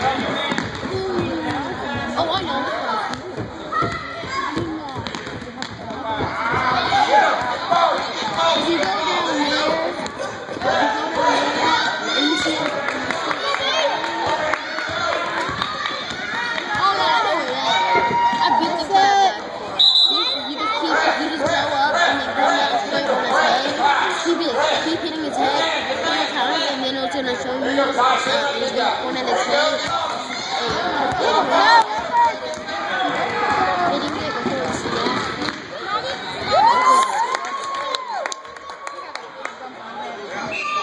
Oh, I know. keep hitting his head and then it'll turn a show you. Wow.